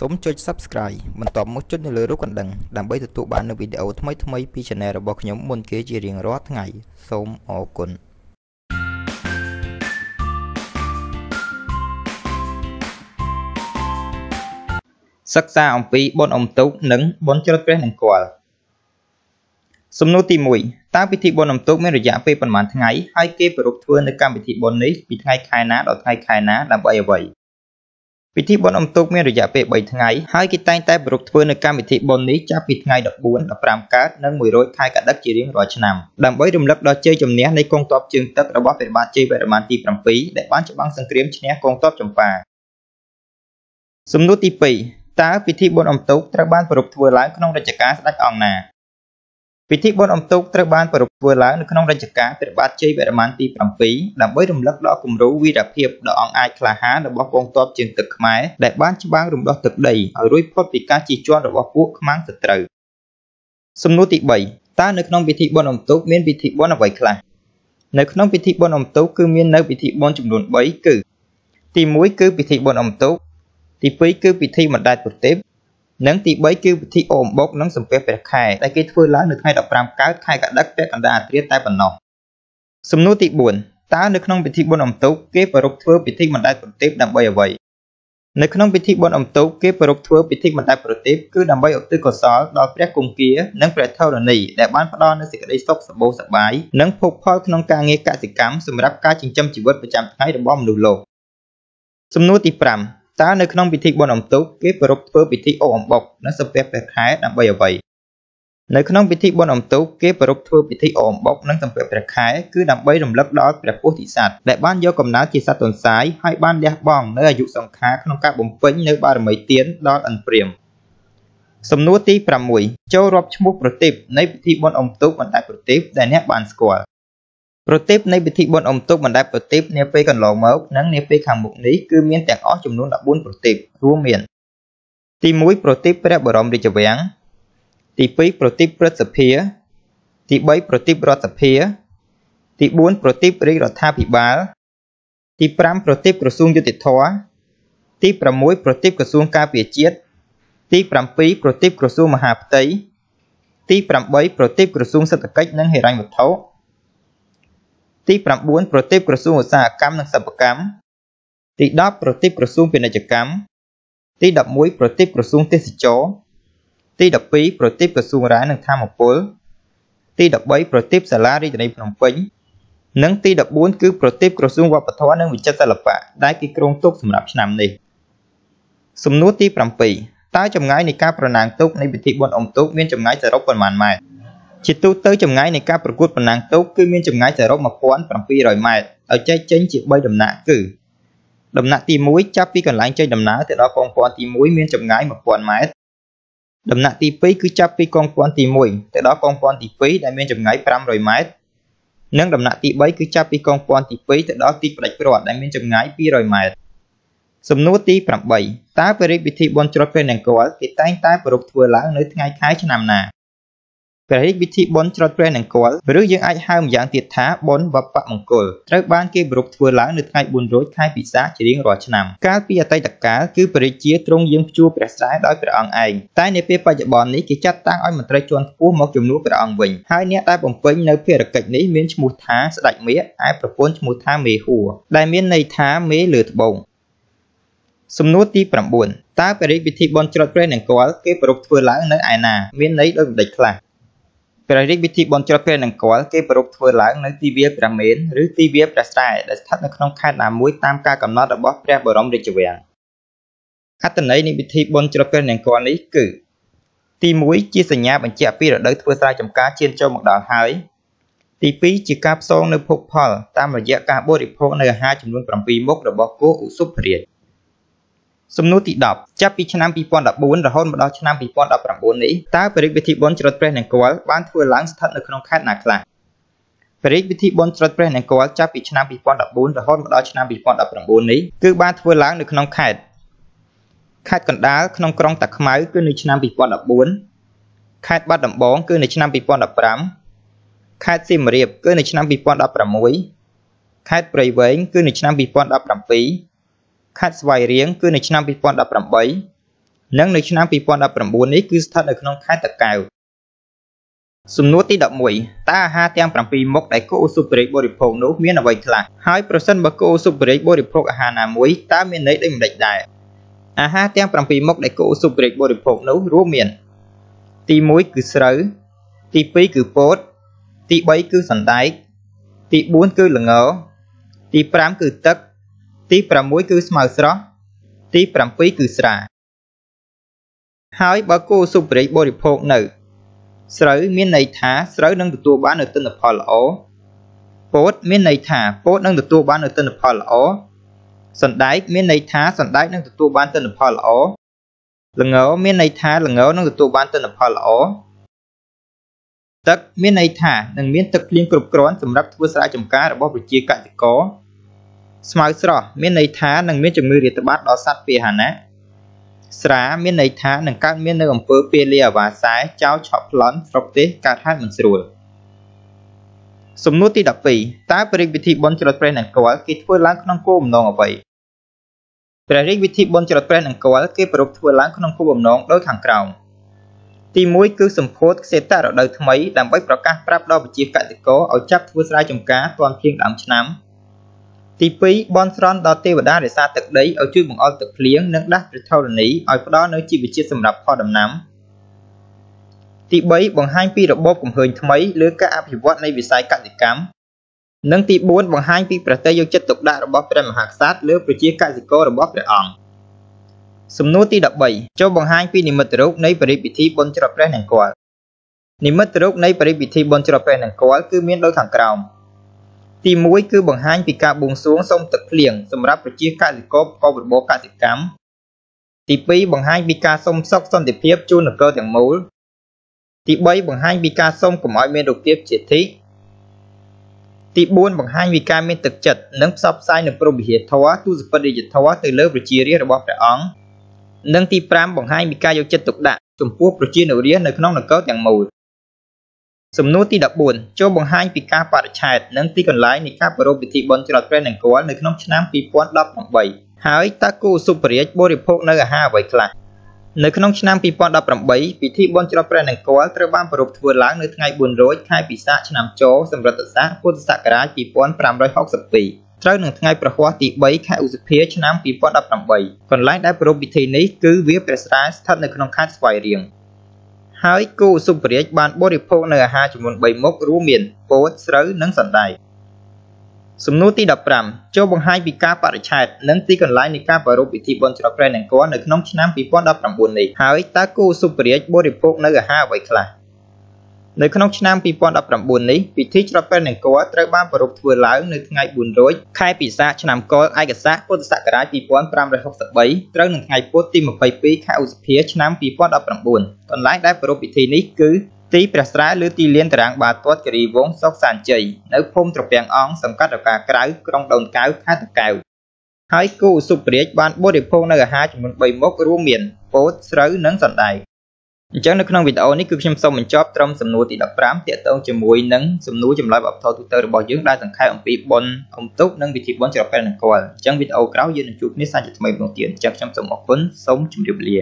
សូមចុច Subscribe បន្ទាប់មកចុចនៅលើរូបកណ្ដឹងដើម្បីទទួលបាននូវវីដេអូថ្មីៗពី Channel របស់ខ្ញុំមុនគេជារៀងរាល់ថ្ងៃសូមអរគុណសិក្សាអំពីបុណ្យអុំទូកនិងបុណ្យច្រុតព្រះនង្គ័លសំណួរទី1តើពិធីបុណ្យអុំទូកមានរយៈពេលប៉ុន្មានថ្ងៃហើយគេប្រារព្ធធ្វើនៅកម្មវិធីបុណ្យនេះពីថ្ងៃខែណាដល់ថ្ងៃខែណាដើម្បីអ្វី ពិធីបុណ្យអុំទូកមានរយៈពេល3ថ្ងៃហើយគេតែងតែប្រារព្ធធ្វើនៅកម្មវិធីបុណ្យនេះចាប់ពីថ្ងៃ14 15កើតនិង100ខែកដិកជារៀងរាល់ឆ្នាំដើម្បីរំលឹកដល់ជ័យជំនះនៃកងទ័ពជើងទឹករបស់ព្រះបាទជ័យវរ្ម័នទី7ដែលបានច្បាំងសង្គ្រាមឈ្នះកងទ័ពចម្ប៉ាសំណួរទី2តើពិធីបុណ្យអុំទូកត្រូវបានប្រារព្ធធ្វើឡើងក្នុងរជ្ជកាលស្ដេចអង្គណា ពិធីបុណ្យអុំទូកត្រូវបានប្រារព្ធធ្វើឡើងនៅក្នុងរជ្ជកាលព្រះបាទជ័យវរ្ម័នទី7ដើម្បីរំលឹកដល់គំរូវីរភាពដ៏អង់អាចក្លាហានរបស់កងទ័ពជើងទឹកខ្មែរដែលបានច្បាំងរំដោះទឹកដីឲ្យរួចផុតពីការជិះជាន់របស់ពួកខ្មាំងសត្រូវសំណួរទី3តើនៅក្នុងពិធីបុណ្យអុំទូកមានពិធីបុណ្យអ្វីខ្លះនៅក្នុងពិធីបុណ្យអុំទូកគឺមាននៅពិធីបុណ្យចំនួន3គឺទី1គឺពិធីបុណ្យអុំទូកទី2គឺពិធីបណ្ដែតប្រទេព និងទី3គឺពិធីអូមបុកនិងសំពះព្រះខែដែលគេធ្វើឡើងនៅថ្ងៃ15កើតខែកដិកពាក់កណ្ដាលអាធ្រាត្រតែប៉ុណ្ណោះសំណួរទី4តើនៅក្នុងពិធីបុណ្យអុំទូកគេប្រារព្ធធ្វើពិធីបណ្ដែតប្រទេពដើម្បីអ្វីនៅក្នុងពិធីបុណ្យអុំទូកគេប្រារព្ធធ្វើពិធីបណ្ដែតប្រទេពគឺដើម្បីឧទ្ទិសកុសលដល់ព្រះគង្គានិងព្រះធរណីដែលបានផ្ដល់នូវសេចក្តីសុខសម្បូរសប្បាយនិងភោគផលក្នុងការងារកសិកម្មសម្រាប់ការចិញ្ចឹមជីវិតប្រចាំថ្ងៃរបស់មនុស្សលោកសំណួរទី5 តើនៅក្នុងពិធីបុណ្យអុំទូកគេប្រារព្ធធ្វើពិធីអូអំបុកនិងសំពះព្រះខែដើម្បីអ្វីនៅក្នុងពិធីបុណ្យអុំទូកគេប្រារព្ធធ្វើពិធីអូអំបុកនិងសំពះព្រះខែគឺដើម្បីរំលឹកដល់ព្រះពោធិសត្វដែលបានយកកំណើតជាសត្វទន្សាយហើយបានលះបង់នៅអាយុសង្ខារក្នុងការបំពេញនៅបារមីទានដល់អិនព្រាមសំណួរទី6ចូលរាប់ឈ្មោះប្រទីបនៃពិធីបុណ្យអុំទូកបណ្ដែតប្រទីបដែលអ្នកបានស្គាល់ ប្រទីបនៃពិធីបុណ្យអុំទូកបណ្ដែតប្រទីបនាពេលកន្លងមកនិងនាពេលខាងមុខនេះគឺមានទាំងអស់ចំនួន14ប្រទីបរួមមាន ទី1ប្រទីបព្រះបរមរាជវាំងទី2ប្រទីបព្រឹទ្ធសភា ទី3ប្រទីបរដ្ឋសភា ទី4ប្រទីបរាជរដ្ឋាភិបាល ទី5ប្រទីបក្រសួងយុតិធធទី6ប្រទីបក្រសួងការពារជាតិទី7ប្រទីបក្រសួងមហាផ្ទៃទី8ប្រទីបក្រសួងសេដ្ឋកិច្ចនិងហិរញ្ញវត្ថុ ទី9ប្រតិបក្រសួងឧស្សាហកម្មនិងសិប្បកម្មទី10ប្រតិបក្រសួងពាណិជ្ជកម្មទី11ប្រតិបក្រសួងទេសចរទី12ប្រតិបក្រសួងរាយនិងធម្មពលទី13ប្រតិបសាលារាជធានីភ្នំពេញនិងទី14គឺប្រតិបក្រសួងវប្បធម៌និងវិចិត្រសិល្បៈដែលគេគ្រោងទុកសម្រាប់ឆ្នាំនេះសំណួរទី7តើចម្ងាយនៃការប្រណាំងទូកនៃពិធីបុណ្យអុំទូកមានចម្ងាយសរុបប៉ុន្មានម៉ែត្រ ជាទូទៅចម្ងាយនៃការប្រកួតប្រណាំងទូកគឺមានចម្ងាយសរុប1700ម៉ែត្រដោយចែកចេញជា3ដំណាក់គឺដំណាក់ទី1ចាប់ពីកន្លែងចេញដំណើរទៅដល់កងព័ន្ធទី1មានចម្ងាយ1000ម៉ែត្រដំណាក់ទី2គឺចាប់ពីកងព័ន្ធទី1ទៅដល់កងព័ន្ធទី2ដែលមានចម្ងាយ500ម៉ែត្រនិងដំណាក់ទី3គឺចាប់ពីកងព័ន្ធទី2ទៅដល់ទីផ្ដាច់ព្រាត់ដែលមានចម្ងាយ200ម៉ែត្រសំណួរទី8តើព្រះរាជពិធីបុណ្យច្រត់ព្រះនង្គ័លគេតែងតែប្រារព្ធធ្វើឡើងនៅថ្ងៃខែឆ្នាំណា ព្រះរាជពិធីបុណ្យច្រត់ព្រះនង្គ័លឬយើងអាចហៅម្យ៉ាងទៀតថាបុណ្យវប្បមង្គលត្រូវបានគេប្រារព្ធធ្វើឡើងនៅថ្ងៃ4រោចខែពិសាខជារៀងរាល់ឆ្នាំកាលពីអតីតកាលគឺព្រះរាជាទ្រង់យាងព្យួរព្រះស្រែដោយព្រះអង្គឯងតែនាពេលបច្ចុប្បន្ននេះគេចាត់តាំងឲ្យមន្ត្រីជាន់ខ្ពស់មកជំនួសព្រះអង្គវិញហើយអ្នកដែលបំពេញនៅភារកិច្ចនេះមានឈ្មោះថាស្ដេចមាសឯប្រពន្ធឈ្មោះថាមេហួរដែលមានន័យថាមេលើត្បូងសំណួរទី9តើព្រះរាជពិធីបុណ្យច្រត់ព្រះនង្គ័លគេប្រារព្ធធ្វើឡើងនៅឯណាមានន័យដូចម្ដេចខ្លះ ព្រះរាជពិធីបុណ្យច្រត់ព្រះនង្គ័លគេប្រារព្ធធ្វើឡើងនៅទីវាលព្រះមេនឬទីវាលព្រះស្រែដែលស្ថិតនៅក្នុងខេត្តណាមួយតាមការកំណត់របស់ព្រះបរមរាជវាំងអត្ថន័យនៃពិធីបុណ្យច្រត់ព្រះនង្គ័លនេះគឺ ទី1ជាសញ្ញាបញ្ជាក់ពីរដូវធ្វើស្រែចម្ការឈានចូលមកដល់ហើយទី2ជាការផ្សងនៅភោគផលតាមរយៈការបរិភោគនៅអាហារចំនួន7មុខរបស់គោឧសុភរាជ សំណួរទី10ចាប់ពីឆ្នាំ2014រហូតមកដល់ឆ្នាំ2019នេះតើបរិយាពិធីបុណ្យច្រត់ព្រះនង្គ័លបានធ្វើឡើងស្ថិតនៅក្នុងខេត្តណាខ្លះបរិយាពិធីបុណ្យច្រត់ព្រះនង្គ័លចាប់ពីឆ្នាំ2014រហូតមកដល់ឆ្នាំ2019នេះគឺបានធ្វើឡើងនៅក្នុងខេត្តខេត្តកណ្ដាលក្នុងក្រុងតាខ្មៅគឺនៅឆ្នាំ2014ខេត្តបាត់ដំបងគឺនៅឆ្នាំ2015ខេត្តសៀមរាបគឺនៅឆ្នាំ2016ខេត្តព្រៃវែងគឺនៅឆ្នាំ2017 ខេត្តស្វាយរៀងគឺនៅឆ្នាំ2018និងនៅឆ្នាំ2019នេះគឺស្ថិតនៅក្នុងខេត្តតាកែវសំណួរទី11តើអាហារទាំង7មុខដែលគោឧសភរាជបរិភោគនោះមានអ្វីខ្លះហើយប្រសិនបើគោឧសភរាជបរិភោគអាហារណាមួយតើមានន័យដូចម្តេចដែរអាហារទាំង7មុខដែលគោឧសភរាជបរិភោគនោះរួមមាន ទី1គឺស្រូវទី2គឺពោតទី3គឺសណ្តែកទី4គឺល្ងទី5គឺទឹក ទី6គឺស្មៅស្រស់ទី7គឺស្រា ហើយបើគោសុបរិយបរិភោគនៅ ស្រូវមានន័យថាស្រូវនឹងទទួលបាននូវទិន្នផលល្អពោតមានន័យថាពោតនឹងទទួលបាននូវទិន្នផលល្អសណ្ដែកមានន័យថាសណ្ដែកនឹងទទួលបានទិន្នផលល្អល្ងមានន័យថាល្ងនឹងទទួលបានទិន្នផលល្អទឹកមានន័យថានឹងមានទឹកភ្លៀងគ្រប់គ្រាន់សម្រាប់ធ្វើស្រែចម្ការរបស់ប្រជាកសិករ ស្មៅស្រស់មានន័យថានឹងមានជំងឺរាតត្បាតដល់សត្វពាហនៈស្រាមានន័យថានឹងកើតមាននៅអំពើពាលាអាវ៉ាសែចោលឆក់ប្លន់ស្រុកទេសកើតហេតុមិនស្រួលសំណួរទី12តើព្រះរាជពិធីបុណ្យច្រត់ព្រះនង្គ័លគេធ្វើឡើងក្នុងគោលបំណងអ្វីព្រះរាជពិធីបុណ្យច្រត់ព្រះនង្គ័លគេប្រារព្ធធ្វើឡើងក្នុងគោលបំណងដោយខាងក្រោមទី1គឺសម្ពោធខ្សែតរដូវថ្មីដើម្បីប្រកាសប្រាប់ដល់ប្រជាកសិករឲ្យចាប់ធ្វើស្រែចម្ការទាន់ភ្លៀងដើមឆ្នាំ ទី2បន់ស្រន់ដល់ទេវតារក្សាទឹកដីឲ្យជួយបង្អុរទឹកភ្លៀងនិងដាស់ព្រះធរណីឲ្យផ្ដល់នូវជីវជាតិសម្រាប់ផលដំណាំទី3បង្ហាញពីរបបកំហើញថ្មីលើការអភិវឌ្ឍនៃវិស័យកសិកម្មនិងទី4បង្ហាញពីប្រតិយកចិត្តទុកដាក់របស់ព្រះមហាក្សត្រលើប្រជាកសិកររបស់ព្រះអង្គសំណួរទី13ចូលបង្ហាញពីនិមិត្តរូបនៃបរិពិធីបុណ្យច្រត់ព្រះនង្គ័លនិមិត្តរូបនៃបរិពិធីបុណ្យច្រត់ព្រះនង្គ័លគឺមានដូចខាងក្រោម ទី1គឺបង្ហាញពីការបួងសួងសុំទឹកភ្លៀងសម្រាប់ប្រជាកសិករប្រកបរបរកសិកម្មទី2បង្ហាញពីការសុំសុខសន្តិភាពជូននគរទាំងមូលទី3បង្ហាញពីការសុំកុំឲ្យមានរោគទាបជាធិទី4បង្ហាញពីការមានទឹកចិត្តនិងផ្សព្វផ្សាយនូវព្រមវិហារធម៌ទូសពិតរាជធម៌ទៅលើប្រជារាស្ត្ររបស់ព្រះអង្គនិងទី5បង្ហាញពីការយកចិត្តទុកដាក់ចំពោះប្រជានុរាស្ត្រនៅក្នុងនគរទាំងមូល សំណួរទី14ចូលបង្ហាញពីការបរិច្ឆេទនិងទីកន្លែងនៃការប្រារព្ធពិធីបុណ្យច្រត់ព្រះនង្គ័លនៅក្នុងឆ្នាំ2018ហើយតើគូសុភរាជបរិភោគនៅអាហារអ្វីខ្លះនៅក្នុងឆ្នាំ2018ពិធីបុណ្យច្រត់ព្រះនង្គ័លត្រូវបានប្រារព្ធធ្វើឡើងនៅថ្ងៃ4រោចខែពិសាខឆ្នាំចសម្រិតស័កពុទ្ធសករាជ2562ត្រូវនឹងថ្ងៃប្រហ័សទី3ខែឧសភាឆ្នាំ2018កន្លែងដែលប្រារព្ធពិធីនេះគឺវាព្រះស្រែស្ថិតនៅក្នុងខេត្តស្វាយរៀង ហើយគោសុភរាជបានបរិភោគនៅអាហារចំនួន3មុខរួមមានពោតស្រូវនិងសណ្តែកសំណួរទី15ចូលបង្ហាញពីការបរិច្ឆេទនិងទីកន្លែងនៃការប្រារព្ធពិធីបុណ្យច្រត់ព្រះនង្គ័លនៅក្នុងឆ្នាំ2019នេះហើយតើគោសុភរាជបរិភោគនៅអាហារអ្វីខ្លះ នៅក្នុងឆ្នាំ2019នេះពិធីច្រត់ព្រះនង្គ័លត្រូវបានប្រារព្ធធ្វើឡើងនៅថ្ងៃ4រោចខែពិសាខឆ្នាំកុលឯកស័កពុទ្ធសករាជ2563ត្រូវនឹងថ្ងៃពុធទី22ខែឧសភាឆ្នាំ2019កន្លែងដែលប្រារព្ធពិធីនេះគឺទីព្រះស្រែលើទីលានតារាងបាល់ទាត់គិរីវងសុកសានជ័យនៅភូមិត្រពាំងអង្គសង្កាត់រកាក្រៅក្រុងដូនកៅខេត្តតាកែវហើយគូឧសុភរាជបានបរិភោគនៅអាហារចំនួន3មុខរួមមានពោតស្រូវនិងសណ្តែក អញ្ចឹងនៅក្នុងវីដេអូនេះគឺខ្ញុំសូមបញ្ចប់ត្រឹមសំណួរទី15ទាក់ទងជាមួយនឹងសំណួរចម្លើយបបថទូទៅរបស់យើងដែលសង្ខេបអំពីបុណ្យអុំទូកនិងវិធីបុណ្យច្រកពេលនគរអញ្ចឹងវីដេអូក្រោយយើងនឹងជួបគ្នាសាជាថ្មីម្ដងទៀតអញ្ចឹងខ្ញុំសូមអរគុណសូមជម្រាបលា